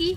কি